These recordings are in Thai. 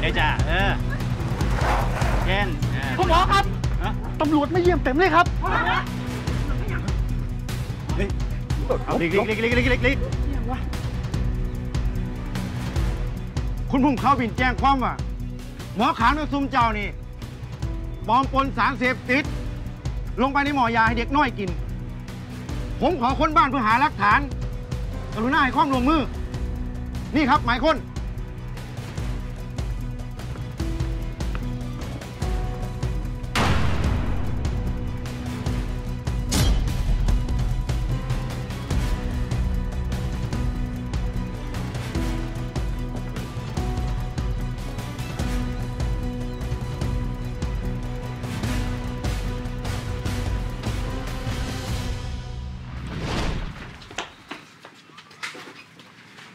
ๆด้วยจ้ะเออเช่นเออคุณหมอครับ ฮะตำรวจไม่เยี่ยมเต็มเลยครับเอาลิกลิกลิกลิกลิกลิกลิกคุณพุ่งเขาบินแจ้งความว่า หมอขาวในซุมเจ้านี่ปลอมปนสารเสพติด ลงไปในหมอยาให้เด็กน้อยกิน ผมขอค้นบ้านเพื่อหาหลักฐาน กรุณาให้ความร่วมมือ นี่ครับหมายค้น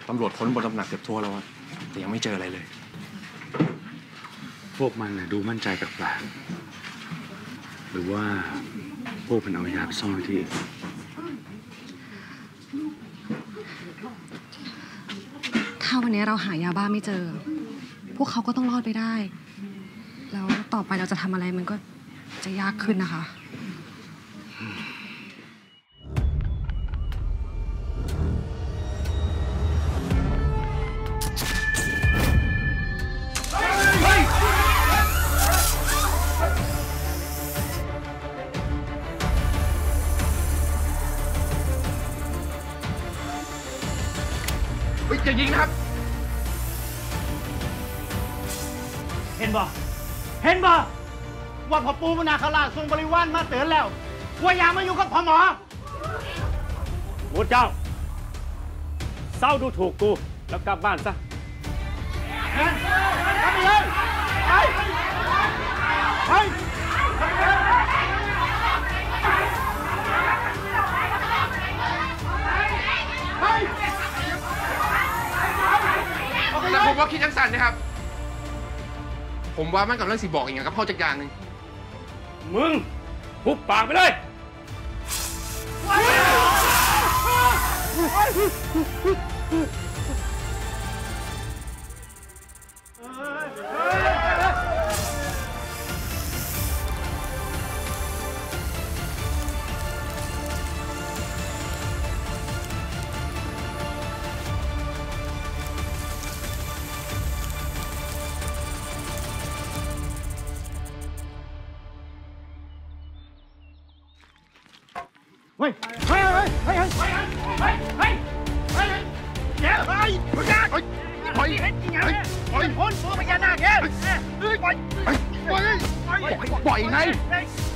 ตำรวจค้นบนตำหนักเกือบทั่วแล้วอะแต่ยังไม่เจออะไรเลย พวกมันน่ะดูมั่นใจแปลกๆหรือว่าพวกมันเอายาไปซ่อนไว้ที่อื่นถ้าวันนี้เราหายาบ้าไม่เจอ พวกเขาก็ต้องรอดไปได้ แล้วต่อไปเราจะทำอะไรมันก็จะยากขึ้นนะคะ เฮ้ยอย่ายิงนะครับ เห็นบ่ เห็นบ่ ว่าพ่อปูมนาคราชทรงบริวารมาเตือนแล้วว่าอย่ามาอยู่กับพ่อหมอหมูเจ้า เศร้าดูถูกกูแล้วกลับบ้านซะทำไปเลยไปไปไป ว่าคิดจังสันนะครับ ผมว่ามันกับเรื่องสิบอกอย่างกับพ่าจักอย่างหนึ่งมึงหุบปากไปเลย ฮ้ยเฮ้ยเฮ้ยเฮ้ยเฮ้ยเฮ้ยเฮ้ยเดี๋ยวเฮ้ยพญาเฮ้ยเฮ้ยเฮ้ยพ้นตัวพญานาคเนี่ยเฮ้ยปล่อยปล่อยปล่อยไง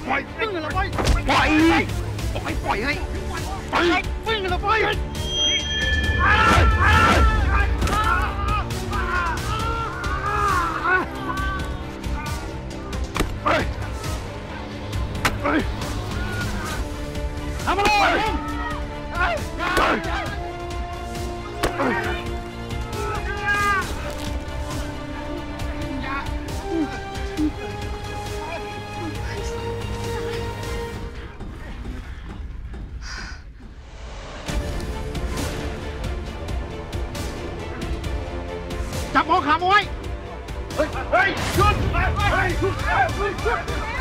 ปล่อยปึ้งเลยปล่อยปล่อยปล่อยปล่อยไงปล่อยปึ้งเลยปล่อย Không rồi. Chặt bó khả mối Ê, ê, xuống, ê, ê, xuống, ê, xuống